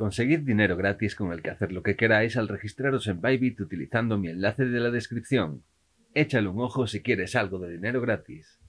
Conseguid dinero gratis con el que hacer lo que queráis al registraros en Bybit utilizando mi enlace de la descripción. Échale un ojo si quieres algo de dinero gratis.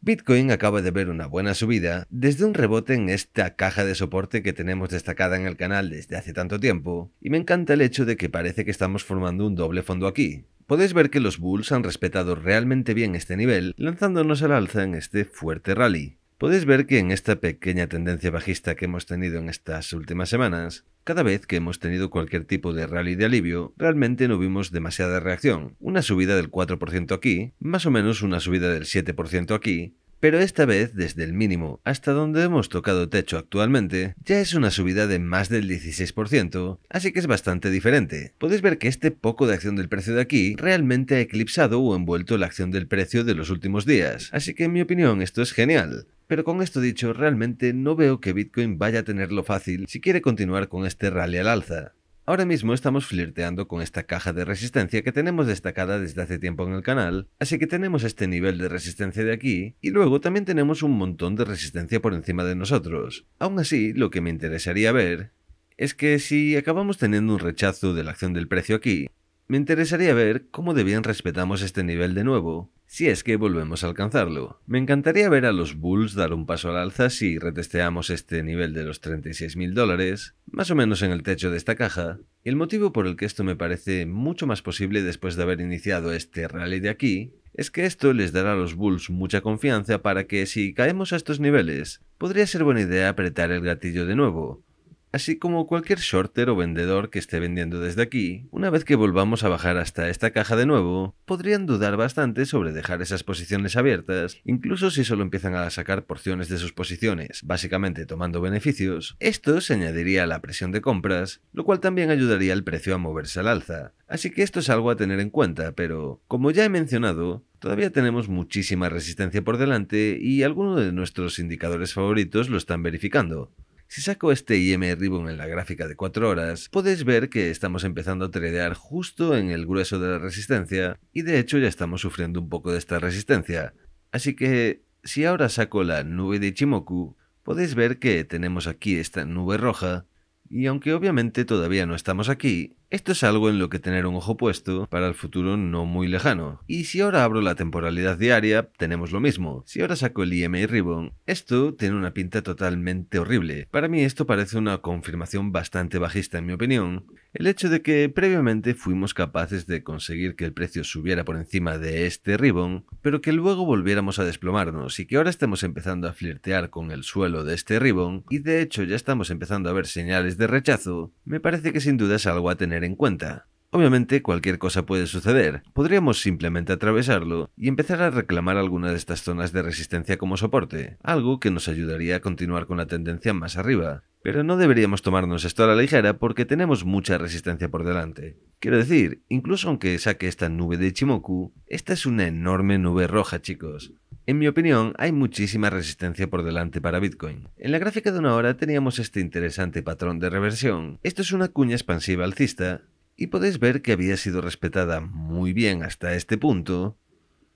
Bitcoin acaba de ver una buena subida desde un rebote en esta caja de soporte que tenemos destacada en el canal desde hace tanto tiempo, y me encanta el hecho de que parece que estamos formando un doble fondo aquí. Podéis ver que los Bulls han respetado realmente bien este nivel, lanzándonos al alza en este fuerte rally. Podéis ver que en esta pequeña tendencia bajista que hemos tenido en estas últimas semanas, cada vez que hemos tenido cualquier tipo de rally de alivio, realmente no vimos demasiada reacción. Una subida del 4% aquí, más o menos una subida del 7% aquí, pero esta vez desde el mínimo hasta donde hemos tocado techo actualmente, ya es una subida de más del 16%, así que es bastante diferente. Podéis ver que este poco de acción del precio de aquí realmente ha eclipsado o envuelto la acción del precio de los últimos días, así que en mi opinión esto es genial. Pero con esto dicho, realmente no veo que Bitcoin vaya a tenerlo fácil si quiere continuar con este rally al alza. Ahora mismo estamos flirteando con esta caja de resistencia que tenemos destacada desde hace tiempo en el canal, así que tenemos este nivel de resistencia de aquí, y luego también tenemos un montón de resistencia por encima de nosotros. Aún así, lo que me interesaría ver es que si acabamos teniendo un rechazo de la acción del precio aquí, me interesaría ver cómo de bien respetamos este nivel de nuevo, si es que volvemos a alcanzarlo. Me encantaría ver a los Bulls dar un paso al alza si retesteamos este nivel de los 36.000 dólares, más o menos en el techo de esta caja, el motivo por el que esto me parece mucho más posible después de haber iniciado este rally de aquí, es que esto les dará a los Bulls mucha confianza para que si caemos a estos niveles, podría ser buena idea apretar el gatillo de nuevo, así como cualquier shorter o vendedor que esté vendiendo desde aquí, una vez que volvamos a bajar hasta esta caja de nuevo, podrían dudar bastante sobre dejar esas posiciones abiertas, incluso si solo empiezan a sacar porciones de sus posiciones, básicamente tomando beneficios, esto se añadiría a la presión de compras, lo cual también ayudaría al precio a moverse al alza. Así que esto es algo a tener en cuenta, pero, como ya he mencionado, Todavía tenemos muchísima resistencia por delante y algunos de nuestros indicadores favoritos lo están verificando. Si saco este IM Ribbon en la gráfica de 4 horas, podéis ver que estamos empezando a tradear justo en el grueso de la resistencia, y de hecho ya estamos sufriendo un poco de esta resistencia. Así que, si ahora saco la nube de Ichimoku, podéis ver que tenemos aquí esta nube roja, y aunque obviamente todavía no estamos aquí, esto es algo en lo que tener un ojo puesto para el futuro no muy lejano. Y si ahora abro la temporalidad diaria, tenemos lo mismo. Si ahora saco el IMA Ribbon, esto tiene una pinta totalmente horrible. Para mí esto parece una confirmación bastante bajista en mi opinión. El hecho de que previamente fuimos capaces de conseguir que el precio subiera por encima de este ribbon, pero que luego volviéramos a desplomarnos y que ahora estemos empezando a flirtear con el suelo de este ribbon, y de hecho ya estamos empezando a ver señales de rechazo, me parece que sin duda es algo a tener en cuenta. Obviamente cualquier cosa puede suceder, podríamos simplemente atravesarlo y empezar a reclamar alguna de estas zonas de resistencia como soporte, algo que nos ayudaría a continuar con la tendencia más arriba. Pero no deberíamos tomarnos esto a la ligera porque tenemos mucha resistencia por delante. Quiero decir, incluso aunque saque esta nube de Ichimoku, esta es una enorme nube roja chicos. En mi opinión, hay muchísima resistencia por delante para Bitcoin. En la gráfica de una hora teníamos este interesante patrón de reversión. Esto es una cuña expansiva alcista y podéis ver que había sido respetada muy bien hasta este punto,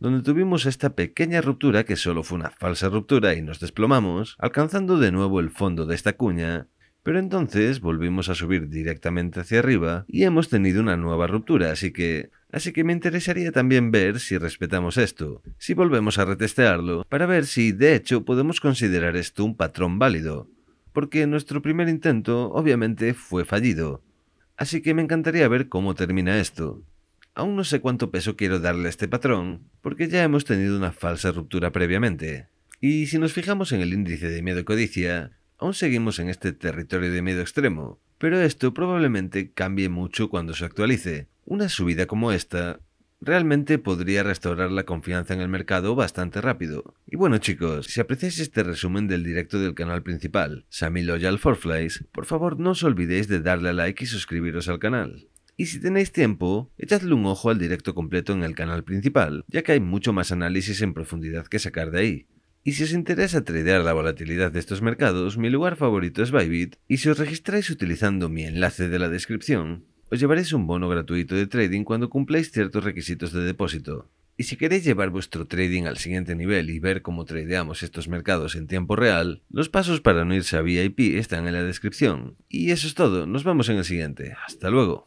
donde tuvimos esta pequeña ruptura que solo fue una falsa ruptura y nos desplomamos, alcanzando de nuevo el fondo de esta cuña, pero entonces volvimos a subir directamente hacia arriba y hemos tenido una nueva ruptura, así que Así que me interesaría también ver si respetamos esto, si volvemos a retestearlo, para ver si de hecho podemos considerar esto un patrón válido, porque nuestro primer intento obviamente fue fallido. Así que me encantaría ver cómo termina esto. Aún no sé cuánto peso quiero darle a este patrón, porque ya hemos tenido una falsa ruptura previamente. Y si nos fijamos en el índice de miedo codicia, aún seguimos en este territorio de miedo extremo, pero esto probablemente cambie mucho cuando se actualice. Una subida como esta realmente podría restaurar la confianza en el mercado bastante rápido. Y bueno chicos, si apreciáis este resumen del directo del canal principal, Sammy Loyal for Flies, por favor no os olvidéis de darle a like y suscribiros al canal. Y si tenéis tiempo, echadle un ojo al directo completo en el canal principal, ya que hay mucho más análisis en profundidad que sacar de ahí. Y si os interesa tradear la volatilidad de estos mercados, mi lugar favorito es Bybit, y si os registráis utilizando mi enlace de la descripción, os llevaréis un bono gratuito de trading cuando cumpláis ciertos requisitos de depósito. Y si queréis llevar vuestro trading al siguiente nivel y ver cómo tradeamos estos mercados en tiempo real, los pasos para unirse a VIP están en la descripción. Y eso es todo, nos vemos en el siguiente. Hasta luego.